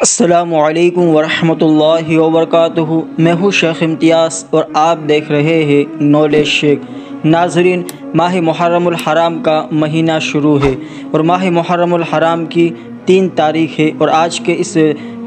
السلام علیکم ورحمۃ اللہ وبرکاتہ۔ میں ہوں شیخ امتیاز اور آپ دیکھ رہے ہیں نالج شیخ۔ ناظرین، ماہ محرم الحرام کا مہینہ شروع ہے اور ماہ محرم الحرام کی تین تاریخ ہے اور آج کے اس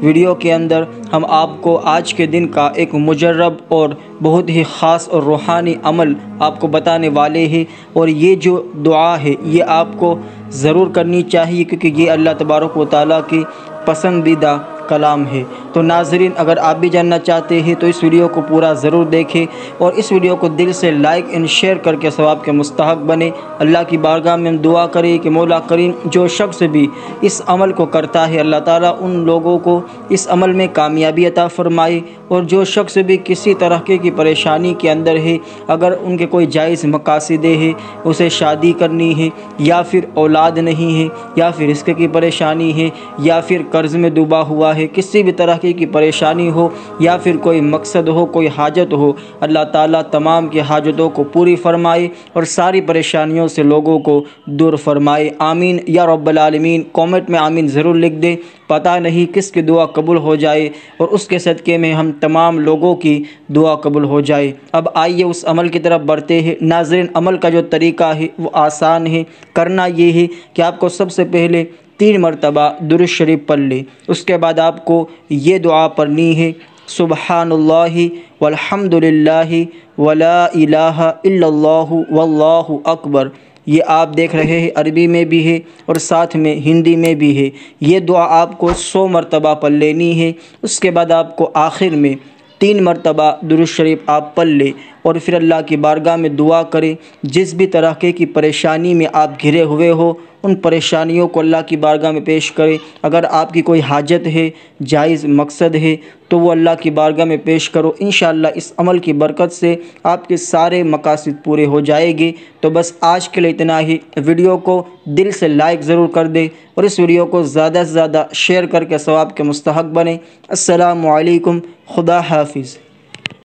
ویڈیو کے اندر ہم آپ کو آج کے دن کا ایک مجرب اور بہت ہی خاص اور روحانی عمل آپ کو بتانے والے ہیں اور یہ جو دعا ہے، یہ آپ کو ضرور کرنی چاہیے کیونکہ یہ اللہ تبارک و تعالیٰ کی پسندیدہ کلام ہے۔ تو ناظرین، اگر آپ بھی جاننا چاہتے ہیں تو اس ویڈیو کو پورا ضرور دیکھیں اور اس ویڈیو کو دل سے لائک اینڈ شیئر کر کے ثواب کے مستحق بنے۔ اللہ کی بارگاہ میں ہم دعا کریں کہ مولا کریم جو شخص بھی اس عمل کو کرتا ہے، اللہ تعالیٰ ان لوگوں کو اس عمل میں کامیابی عطا فرمائے۔ اور جو شخص بھی کسی طرح کی پریشانی کے اندر ہے، اگر ان کے کوئی جائز مقاصدے ہے اسے شادی کرنی ہے یا پھر اولاد نہیں ہے یا پھر رزق کی پریشانی ہے یا پھر قرض میں ڈوبا ہوا ہے، کسی بھی طرح کی پریشانی ہو یا پھر کوئی مقصد ہو، کوئی حاجت ہو، اللہ تعالیٰ تمام کی حاجتوں کو پوری فرمائے اور ساری پریشانیوں سے لوگوں کو دور فرمائے۔ آمین۔ یا رب العالمین کومنٹ میں آمین ضرور لکھ دے پتہ نہیں کس کی دعا قبول ہو جائے اور اس کے صدقے میں ہم تمام لوگوں کی دعا قبول ہو جائے۔ اب آئیے اس عمل کی طرف بڑھتے ہیں۔ ناظرین، عمل کا جو طریقہ ہے وہ آسان ہے۔ کرنا یہ ہے کہ آپ کو سب سے پہلے تین مرتبہ درست شریف پڑھ لے اس کے بعد آپ کو یہ دعا پڑھنی ہے سبحان اللہ والحمد للہ ولا الہ الا اللہ واللہ اکبر۔ یہ آپ دیکھ رہے ہیں، عربی میں بھی ہے اور ساتھ میں ہندی میں بھی ہے۔ یہ دعا آپ کو سو مرتبہ پڑھ لینی ہے۔ اس کے بعد آپ کو آخر میں تین مرتبہ درست شریف آپ پڑھ لے اور پھر اللہ کی بارگاہ میں دعا کریں۔ جس بھی طرح کی پریشانی میں آپ گھرے ہوئے ہو ان پریشانیوں کو اللہ کی بارگاہ میں پیش کریں اگر آپ کی کوئی حاجت ہے، جائز مقصد ہے، تو وہ اللہ کی بارگاہ میں پیش کرو۔ انشاءاللہ اس عمل کی برکت سے آپ کے سارے مقاصد پورے ہو جائے گے۔ تو بس آج کے لیے اتنا ہی۔ ویڈیو کو دل سے لائک ضرور کر دے اور اس ویڈیو کو زیادہ سے زیادہ شیئر کر کے ثواب کے مستحق بنے السلام علیکم، خدا حافظ۔